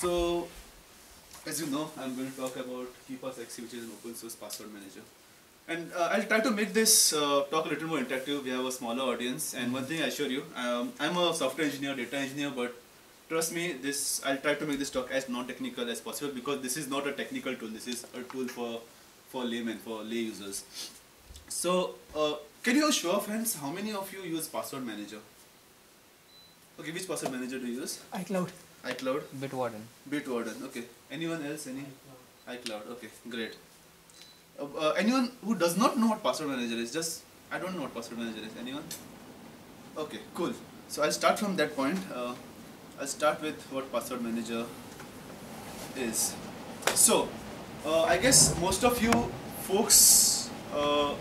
So, as you know, I'm going to talk about KeePassXC, which is an open source password manager. And uh, I'll try to make this uh, talk a little more interactive. We have a smaller audience. And one thing I assure you, um, I'm a software engineer, data engineer, but trust me, this I'll try to make this talk as non-technical as possible because this is not a technical tool. This is a tool for for laymen, for lay users. So, uh, can you show of hands how many of you use password manager? Okay, which password manager do you use? iCloud. iCloud, Bitwarden. Bitwarden. Okay. Anyone else? Any? iCloud. Okay, great. Uh, uh, anyone who does not know what password manager is, just I don't know what password manager is. Anyone? Okay, cool. So I'll start from that point. Uh, I'll start with what password manager is. So, uh, I guess most of you folks, uh,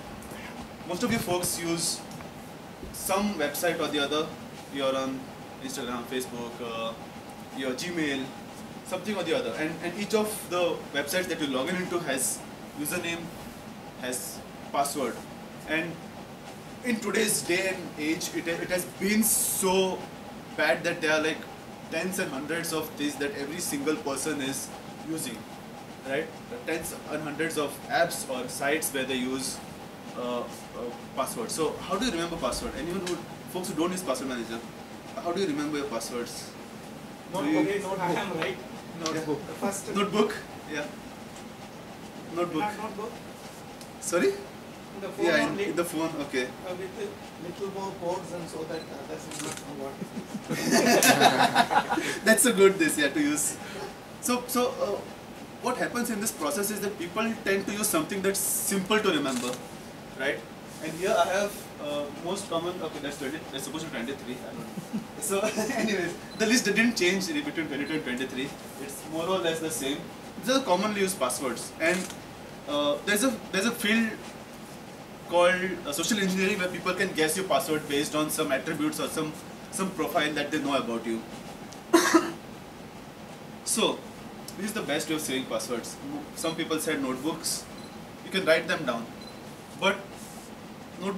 most of you folks use some website or the other. You're on Instagram, Facebook, uh, your Gmail, something or the other, and and each of the websites that you log in into has username, has password, and in today's day and age, it, it has been so bad that there are like tens and hundreds of these that every single person is using, right? Tens and hundreds of apps or sites where they use uh, uh, password. So how do you remember password? Anyone who, folks who don't use password manager, how do you remember your passwords? Not Do you- okay, not I am right. Notebook. First Notebook? Yeah. Notebook. Not notebook. Sorry? The phone Yeah, in, only. in the phone, okay. uh, with little more codes and so that others will not what. That's a good this, yeah, to use. So, so uh, what happens in this process is that people tend to use something that's simple to remember, right? And here I have uh, most common, okay, that's 20, that's supposed to be 23, I don't know. So, anyways, the list didn't change between 22 and 23. It's more or less the same. These are commonly used passwords. And uh, there's a there's a field called uh, social engineering where people can guess your password based on some attributes or some some profile that they know about you. so, this is the best way of saving passwords. Some people said notebooks. You can write them down. But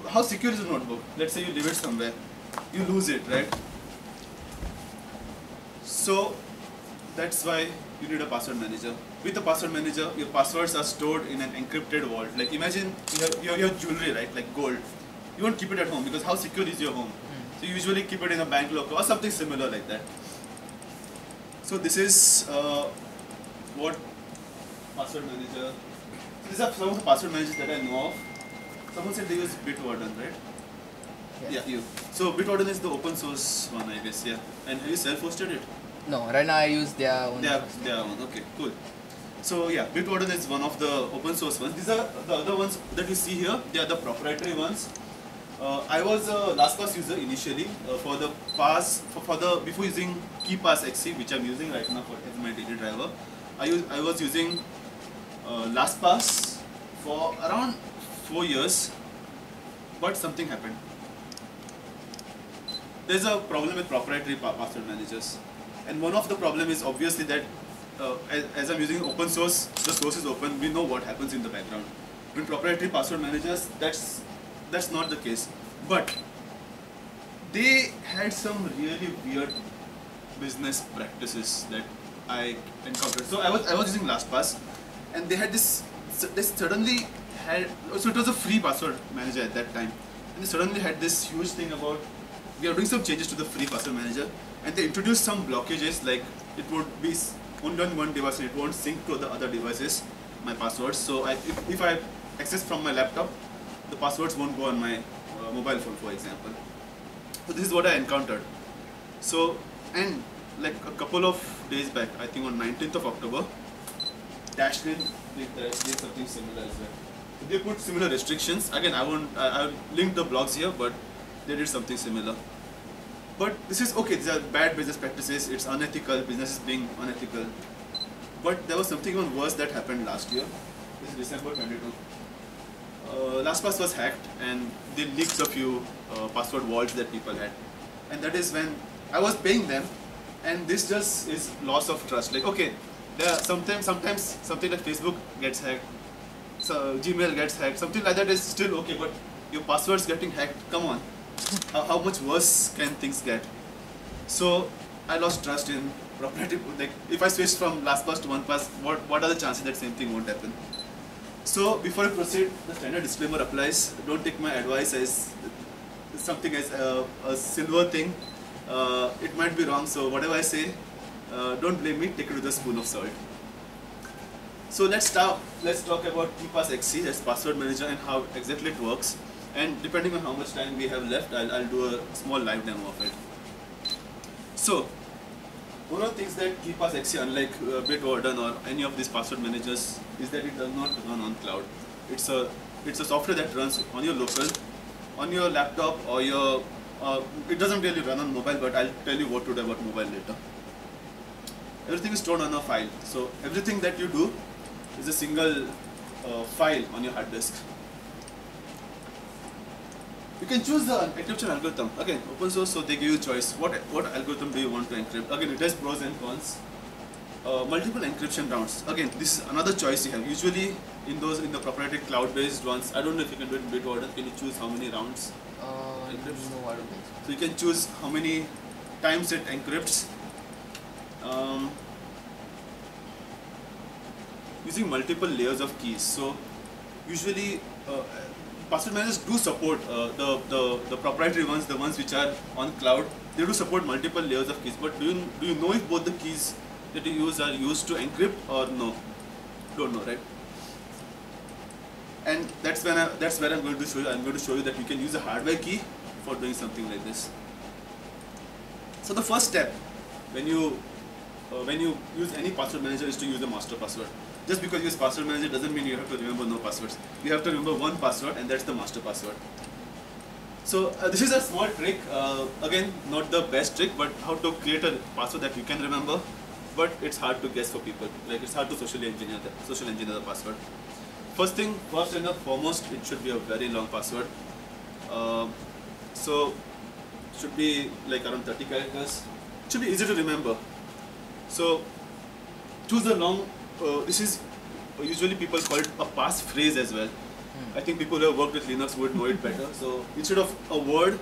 how secure is a notebook? Let's say you leave it somewhere. You lose it, right? So, that's why you need a password manager. With a password manager, your passwords are stored in an encrypted vault. Like imagine you have, you have, you have jewelry, right? Like gold. You won't keep it at home because how secure is your home? So you usually keep it in a bank locker or something similar like that. So this is uh, what password manager. These are some of the password managers that I know of. Someone said they use Bitwarden, right? Yeah, you. So Bitwarden is the open source one, I guess. Yeah. And have you self-hosted it? No, right now I use their own. They their own. Okay, cool. So yeah, Bitwarden is one of the open source ones. These are the other ones that you see here. They are the proprietary ones. Uh, I was a LastPass user initially uh, for the pass for, for the before using KeePassXC, which I'm using right now for as my daily driver. I use I was using uh, LastPass for around four years, but something happened. There's a problem with proprietary password managers, and one of the problem is obviously that uh, as, as I'm using open source, the source is open. We know what happens in the background. With proprietary password managers, that's that's not the case. But they had some really weird business practices that I encountered. So I was I was using LastPass, and they had this. They suddenly had so it was a free password manager at that time, and they suddenly had this huge thing about we are doing some changes to the free password manager, and they introduced some blockages like it would be only on one device and it won't sync to the other devices my passwords. So I, if, if I access from my laptop, the passwords won't go on my uh, mobile phone, for example. So this is what I encountered. So and like a couple of days back, I think on 19th of October, Dashlane did, that, did something similar as well. They put similar restrictions. Again, I won't. I, I'll link the blogs here, but they did something similar. But this is okay. These are bad business practices. It's unethical. Business is being unethical. But there was something even worse that happened last year. This is December 22. Uh, LastPass was hacked and they leaked a few uh, password vaults that people had. And that is when I was paying them and this just is loss of trust. Like, okay, there sometimes, sometimes something like Facebook gets hacked, so Gmail gets hacked, something like that is still okay, but your passwords getting hacked, come on. How, how much worse can things get? So I lost trust in proprietary, like if I switch from last LastPass to OnePass, what, what are the chances that same thing won't happen? So before I proceed, the standard disclaimer applies. Don't take my advice as something as a, a silver thing. Uh, it might be wrong, so whatever I say, uh, don't blame me, take it with a spoon of salt. So let's start. Let's talk about KeePass XC as password manager and how exactly it works. And depending on how much time we have left, I'll, I'll do a small live demo of it. So one of the things that KeePass XC, unlike uh, Bitwarden or any of these password managers, is that it does not run on cloud. It's a it's a software that runs on your local, on your laptop or your. Uh, it doesn't really run on mobile, but I'll tell you what to do about mobile later. Everything is stored on a file, so everything that you do is a single uh, file on your hard disk. You can choose the encryption algorithm. Again, open source, so they give you choice. What what algorithm do you want to encrypt? Again, it has pros and cons. Uh, multiple encryption rounds. Again, this is another choice you have. Usually, in those in the proprietary cloud-based ones, I don't know if you can do it in Bitwarden. Can you choose how many rounds? Uh, Encrypts? no, I don't think so. So you can choose how many times it encrypts. Um, using multiple layers of keys. So usually uh, password managers do support uh, the, the, the proprietary ones, the ones which are on cloud. They do support multiple layers of keys. But do you, do you know if both the keys that you use are used to encrypt or no? Don't know, right? And that's when I, that's where I'm going to show you. I'm going to show you that you can use a hardware key for doing something like this. So the first step when you uh, when you use any password manager is to use a master password. Just because you use password manager doesn't mean you have to remember no passwords. You have to remember one password and that's the master password. So uh, this is a small trick. Uh, again, not the best trick, but how to create a password that you can remember. But it's hard to guess for people. Like it's hard to socially engineer the social engineer the password. First thing, first and foremost, it should be a very long password. Uh, so should be like around 30 characters. It should be easy to remember. So choose a long. Uh, this is usually people call it a passphrase as well. I think people who have worked with Linux would know it better. So instead of a word,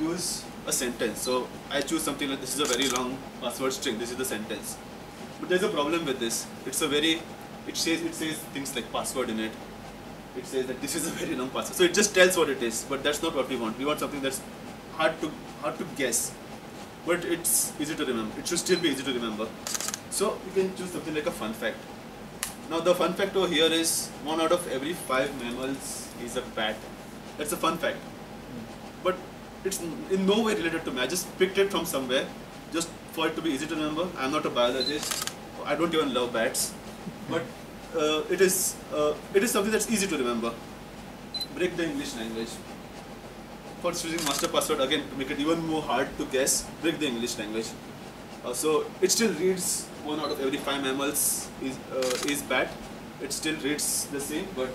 use a sentence. So I choose something like this is a very long password string. This is the sentence. But there's a problem with this. It's a very it says it says things like password in it. It says that this is a very long password. So it just tells what it is. But that's not what we want. We want something that's hard to hard to guess. But it's easy to remember. It should still be easy to remember. So you can choose something like a fun fact. Now the fun fact over here is one out of every five mammals is a bat. That's a fun fact. But it's in no way related to me. I just picked it from somewhere just for it to be easy to remember. I'm not a biologist. I don't even love bats. But uh, it is uh, it is something that's easy to remember. Break the English language. For choosing master password again to make it even more hard to guess, break the English language. Uh, so it still reads one out of every five mammals is uh, is bat. It still reads the same, but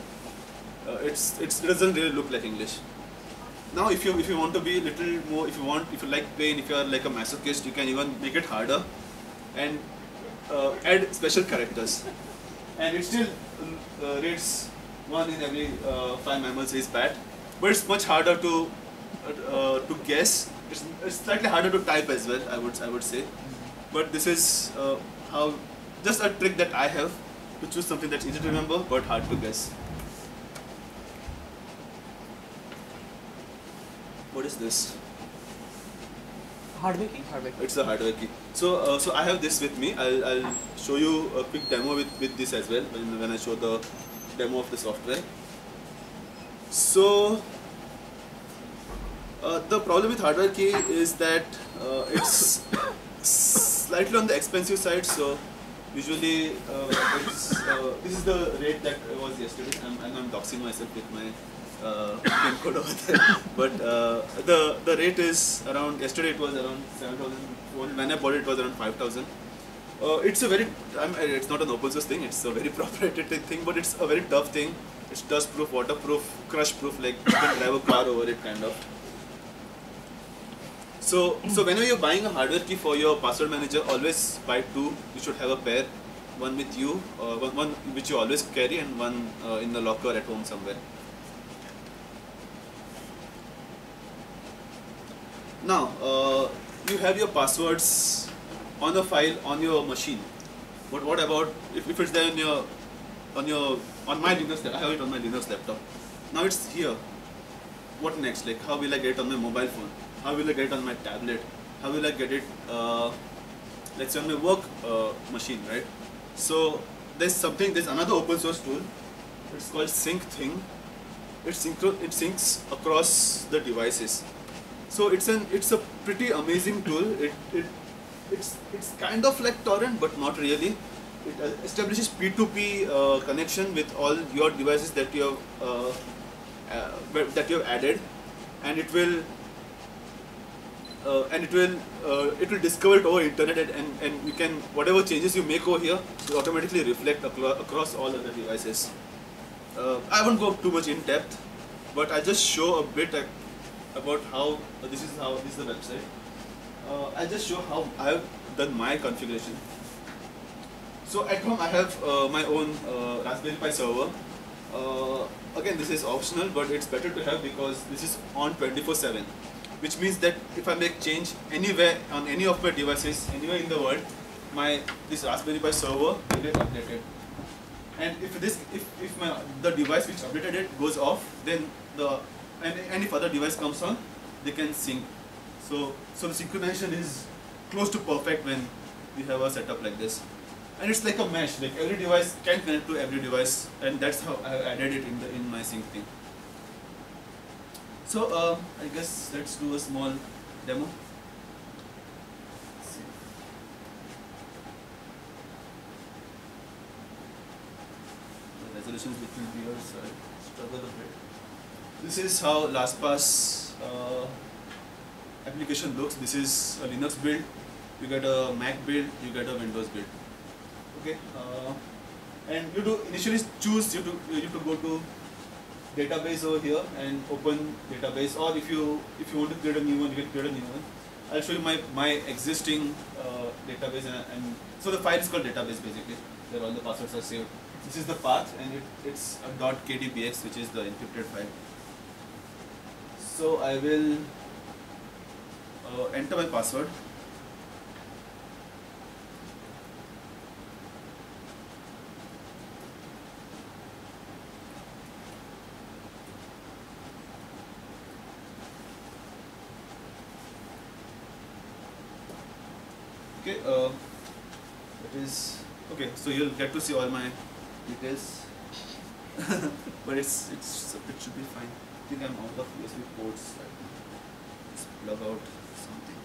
uh, it's, it doesn't really look like English. Now, if you if you want to be a little more, if you want, if you like pain, if you are like a masochist, you can even make it harder, and uh, add special characters, and it still uh, reads one in every uh, five mammals is bat, but it's much harder to to guess. It's, it's slightly harder to type as well. I would I would say, but this is uh, how just a trick that I have to choose something that's easy to remember but hard to guess. What is this? Hardware key? Hardware. It's a hardware key. So, uh, so I have this with me. I'll, I'll show you a quick demo with, with this as well when, when I show the demo of the software. So, uh, the problem with hardware key is that uh, it's slightly on the expensive side. So, usually uh, uh, this is the rate that was yesterday. I'm, and I'm doxing myself with my uh, pin code over there. But uh, the the rate is around. Yesterday it was around seven thousand. When I bought it, it was around five thousand. Uh, it's a very. I'm, it's not an open source thing. It's a very proprietary thing, but it's a very tough thing. It's dust proof, waterproof, crush proof. Like you can drive a car over it, kind of. So, so whenever you're buying a hardware key for your password manager, always buy two. You should have a pair, one with you, uh, one, one which you always carry, and one uh, in the locker at home somewhere. Now, uh, you have your passwords on a file on your machine. But what about if, if it's there on your on your on my Linux I have it on my Linux laptop. Now it's here. What next? Like how will I get it on my mobile phone? How will I get it on my tablet? How will I get it uh, let's say on my work uh, machine, right? So there's something there's another open source tool. It's called SyncThing. It synchro it syncs across the devices. So it's an it's a pretty amazing tool. It, it it's it's kind of like torrent but not really. It uh, establishes P2P uh, connection with all your devices that you have uh, uh, that you have added, and it will uh, and it will uh, it will discover it over internet and, and, and you can whatever changes you make over here will automatically reflect across all other devices. Uh, I won't go too much in depth, but I just show a bit about how uh, this is how this is the website. Uh, I just show how I've done my configuration. So at home I have uh, my own Raspberry Pi server. Again, this is optional, but it's better to have because this is on 24/7, which means that if I make change anywhere on any of my devices, anywhere in the world, my this Raspberry Pi server will get updated. And if this if, if my the device which updated it goes off, then the and, if other device comes on, they can sync. So so the synchronization is close to perfect when we have a setup like this. And it's like a mesh, like every device can connect to every device, and that's how I added it in the in my Syncthing. So uh, I guess let's do a small demo. The little weird, so I struggle a bit. This is how LastPass uh, application looks. This is a Linux build. You get a Mac build. You get a Windows build. Okay. Uh, and you do initially choose you to you to go to database over here and open database. Or if you if you want to create a new one you can create a new one. I'll show you my my existing uh, database and, and so the file is called database basically where all the passwords are saved. This is the path and it, it's a .kdbx which is the encrypted file. So I will uh, enter my password Okay, uh, it is okay. So you'll get to see all my details, but it's it's it should be fine. I think I'm out of USB ports. I plug out something.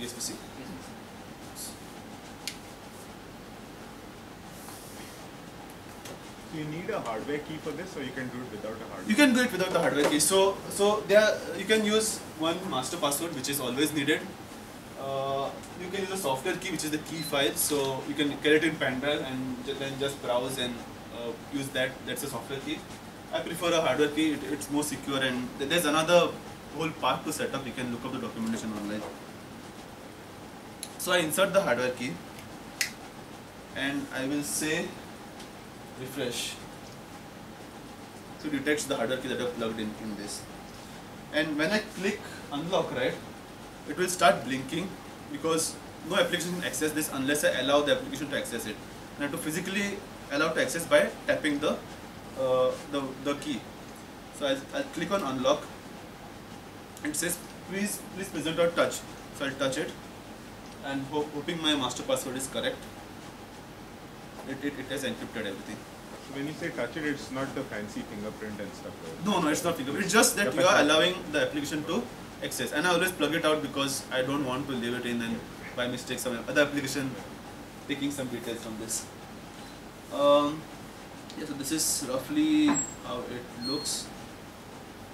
USB-C. So you need a hardware key for this, or you can do it without a hardware. You can do it without the hardware key. So, so there you can use one master password, which is always needed. Uh, you can use a software key, which is the key file. So you can get it in pendrive and then just browse and uh, use that. That's a software key. I prefer a hardware key. It, it's more secure and there's another whole part to set up. You can look up the documentation online. So I insert the hardware key and I will say refresh. So it detects the hardware key that I've plugged in in this. And when I click unlock, right, it will start blinking because no application can access this unless I allow the application to access it. And I have to physically allow to access by tapping the uh, the, the key. So I'll, I'll click on unlock. It says please please present or touch. So I'll touch it and ho- hoping my master password is correct. It, it, it has encrypted everything. So when you say touch it, it's not the fancy fingerprint and stuff. Right? No, no, it's not fingerprint. It's just that you are allowing the application to access. And I always plug it out because I don't want to leave it in and by mistake some other application taking some details from this. Um, yeah, so this is roughly how it looks.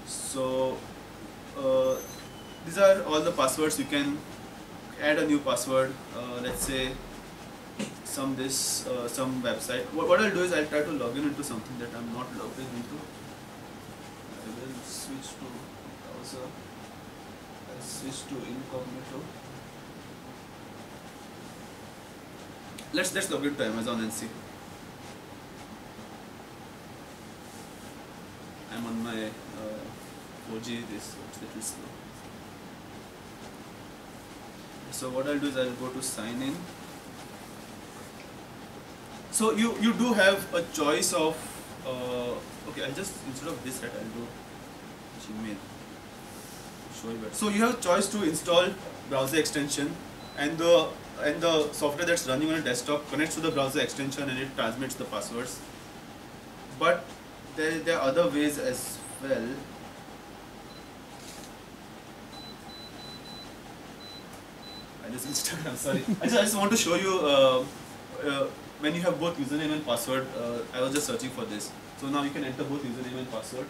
So uh, these are all the passwords. You can add a new password. Uh, let's say some this uh, some website. What, what, I'll do is I'll try to log in into something that I'm not logged in into. I will switch to browser. I'll switch to incognito. Let's let's log into Amazon and see. I'm on my uh, 4G. This little slow. So what I'll do is I'll go to sign in. So you you do have a choice of uh, okay. I'll just instead of this, right, I'll do Gmail. Show you better. So you have a choice to install browser extension, and the and the software that's running on a desktop connects to the browser extension and it transmits the passwords. But there there are other ways as well. I just Instagram. Sorry. I just, I just want to show you uh, uh, when you have both username and password. Uh, I was just searching for this. So now you can enter both username and password.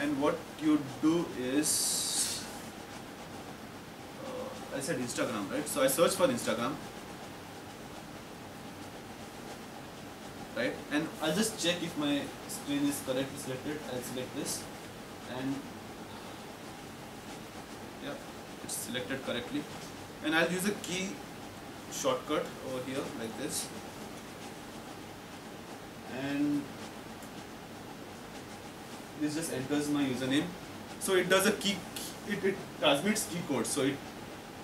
And what you do is, uh, I said Instagram, right? So I search for Instagram, right? And I'll just check if my screen is correctly selected. I'll select this, and yeah, it's selected correctly. And I'll use a key shortcut over here like this, and this just enters my username. So it does a key, it, it transmits key code. So it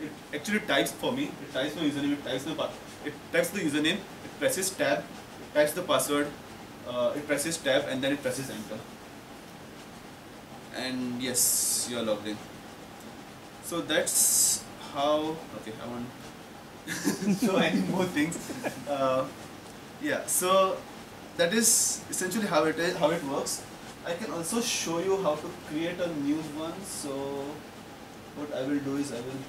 it actually types for me. It types my username. It types my it types the username. It presses tab. It types the password. Uh, it presses tab and then it presses enter. And yes, you are logged in. So that's how. Okay, I want show any more things. Uh, yeah. So that is essentially how it is. How it works. I can also show you how to create a new one. So what I will do is I will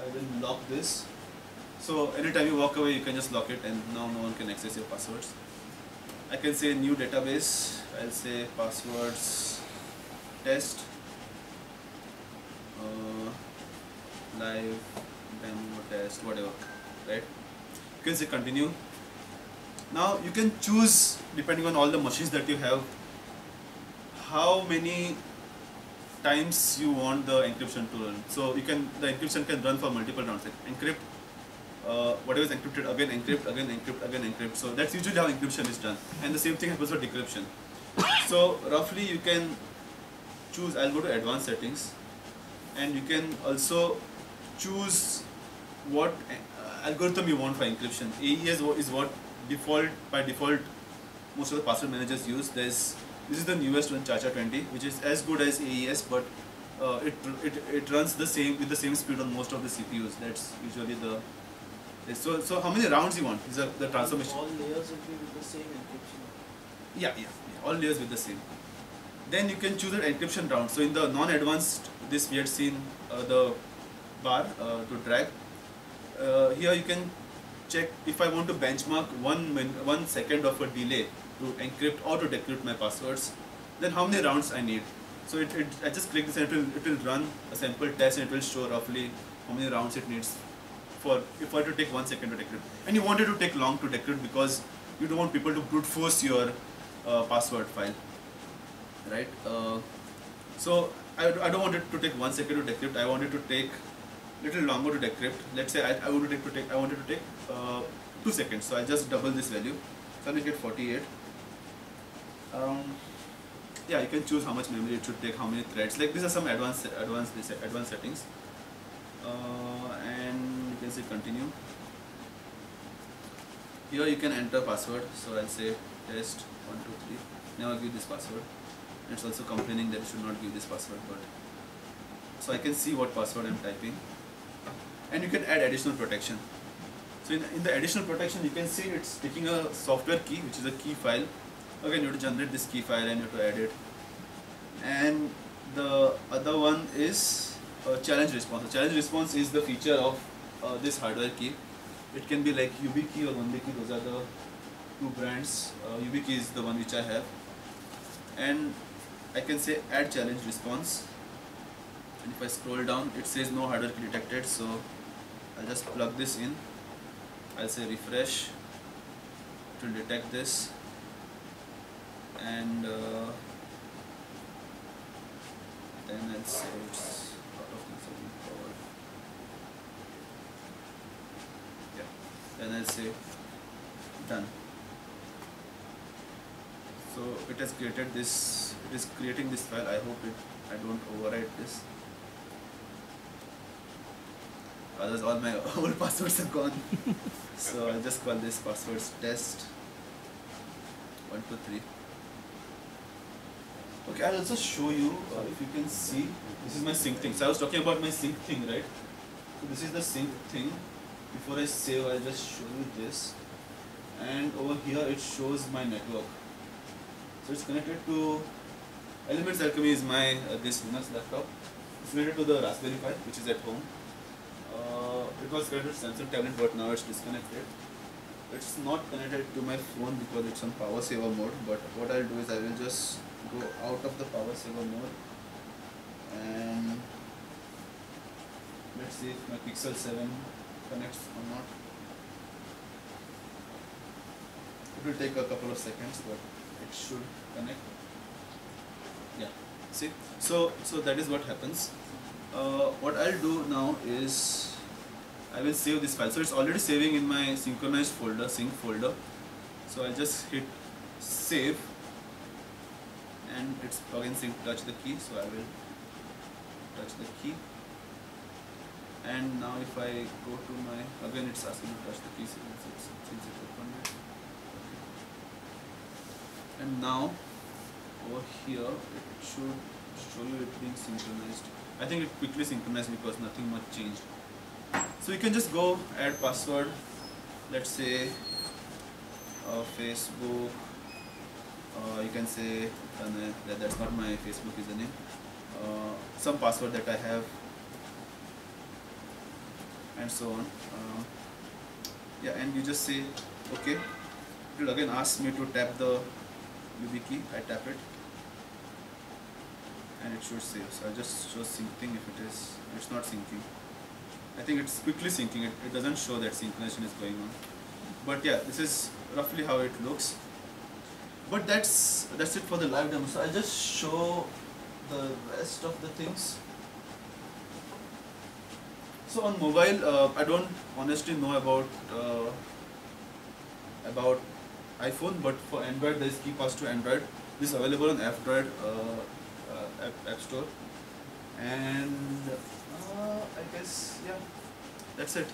I will lock this. So anytime you walk away, you can just lock it, and now no one can access your passwords. I can say new database. I'll say passwords test uh, live demo test whatever, right? Can say continue. Now you can choose depending on all the machines that you have how many times you want the encryption to run. So you can the encryption can run for multiple rounds. Like encrypt uh, whatever is encrypted again encrypt again encrypt again encrypt. So that's usually how encryption is done. And the same thing happens for decryption. so roughly you can choose. I'll go to advanced settings, and you can also choose what algorithm you want for encryption. AES is what default by default most of the password managers use. There's this is the newest one, Chacha 20, which is as good as AES, but uh, it, it it runs the same with the same speed on most of the CPUs. That's usually the so so how many rounds you want? These are the transformation. All layers will be with the same encryption. Yeah, yeah, yeah, all layers with the same. Then you can choose an encryption round. So in the non-advanced, this we had seen uh, the bar uh, to drag. Uh, here you can check if I want to benchmark one min one second of a delay to encrypt or to decrypt my passwords. Then how many rounds I need? So it, it I just click this and it will, it will run a sample test and it will show roughly how many rounds it needs for if I to take one second to decrypt. And you want it to take long to decrypt because you don't want people to brute force your uh, password file, right? Uh, so I, I don't want it to take one second to decrypt. I want it to take little longer to decrypt. Let's say I, I want to take I wanted to take uh, two seconds. So I just double this value. So I make it 48. Um, yeah, you can choose how much memory it should take, how many threads. Like these are some advanced advanced advanced settings. Uh, and you can say continue. Here you can enter password. So I'll say test one two three. Never give this password. It's also complaining that you should not give this password, but so I can see what password I'm typing. And you can add additional protection. So in, in the additional protection, you can see it's taking a software key, which is a key file. Again, you have to generate this key file and you have to add it. And the other one is uh, challenge response. So challenge response is the feature of uh, this hardware key. It can be like YubiKey or OnlyKey. Those are the two brands. Uh, YubiKey is the one which I have. And I can say add challenge response. And if I scroll down, it says no hardware key detected. So I'll just plug this in. I'll say refresh. to detect this. And uh, then I'll say it's out of consulting power. Yeah. Then I'll say done. So it has created this. It is creating this file. I hope it. I don't overwrite this. Otherwise, all my old passwords are gone. so I'll just call this passwords test. One, two, three. Okay, I'll also show you uh, if you can see. This is my Syncthing. So I was talking about my sync thing, right? So this is the sync thing. Before I save, I'll just show you this. And over here, it shows my network. So it's connected to Elements Alchemy is my uh, this Linux laptop. It's connected to the Raspberry Pi, which is at home. Uh, it was connected to Samsung tablet, but now it's disconnected. It's not connected to my phone because it's on power saver mode. But what I'll do is I will just go out of the power saver mode and let's see if my Pixel 7 connects or not. It will take a couple of seconds, but it should connect. Yeah. See, so so that is what happens. Uh, what I'll do now is I will save this file. So it's already saving in my synchronized folder, sync folder. So I'll just hit save and it's plugin sync touch the key. So I will touch the key. And now if I go to my again it's asking to touch the key since it's since it's open. Okay. And now over here it should show you it being synchronized. I think it quickly synchronized because nothing much changed. So you can just go add password. Let's say uh, Facebook. Uh, you can say uh, that that's not my Facebook username. Uh, some password that I have, and so on. Uh, yeah, and you just say okay. It will again ask me to tap the YubiKey. I tap it, and it should save. So I just show syncing if it is. It's not syncing. I think it's quickly syncing. It, it doesn't show that synchronization is going on. But yeah, this is roughly how it looks. But that's that's it for the live demo. So I'll just show the rest of the things. So on mobile, uh, I don't honestly know about uh, about iPhone, but for Android, there is Keepass2Android. This is available on Android uh, app, app Store, and uh, I guess yeah, that's it.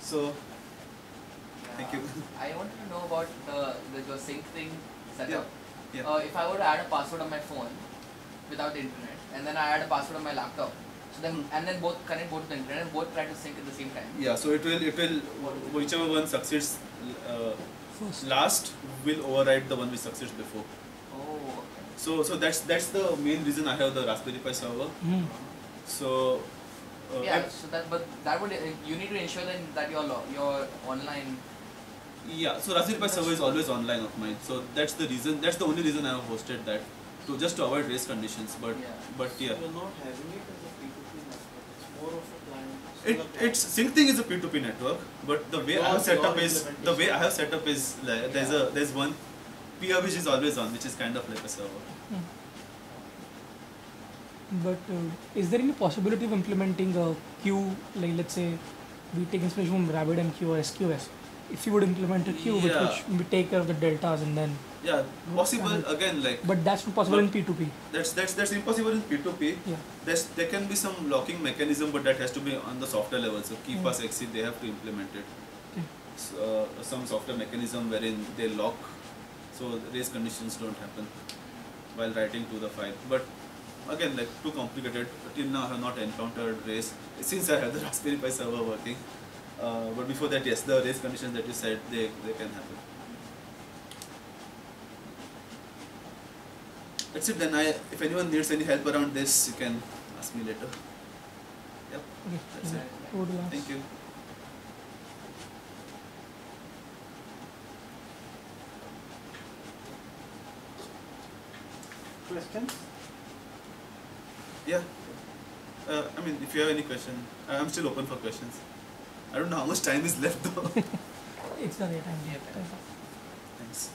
So Thank you. I wanted to know about the, the your sync thing setup. yeah. Uh, if I were to add a password on my phone without the internet, and then I add a password on my laptop, so then Hmm. and then both connect both to the internet and both try to sync at the same time. Yeah, so it will it will whichever one succeeds uh, last will override the one which succeeds before. Okay. So so that's that's the main reason I have the Raspberry Pi server. So uh, yeah. So that but that would uh, you need to ensure that that your your online. yeah, so Raspberry Pi server is always online of mine. So that's the reason. That's the only reason I have hosted that to just to avoid race conditions. But Yeah. but yeah. You're not having it as a P2P network. It's more of a client. It, still a client. is a P2P network, but the way I have set up is the way I have set up is like, there's a there's one which is always on, which is kind of like a server. But uh, is there any possibility of implementing a queue, like let's say we take inspiration from RabbitMQ or SQS? If you would implement a queue which, Yeah. which would take care of the deltas and then, Yeah, possible again like but that's not possible in P2P. that's that's that's impossible in P2P. Yeah. There's there can be some locking mechanism, but that has to be on the software level. So Mm. KeePass XC they have to implement it. Okay. So, uh, some software mechanism wherein they lock, so race conditions don't happen while writing to the file. But again, like too complicated. Till now, I have not encountered race since I have the Raspberry Pi server working. Uh, but before that, yes, the race conditions that you said they they can happen. That's it. Then I, if anyone needs any help around this, you can ask me later. Yep. Okay. That's it. Over to Lance. Thank you. Questions? Yeah. Uh, I mean, if you have any question, I- I'm still open for questions. I don't know how much time is left though. It's not right time. Yeah. Time. Thanks.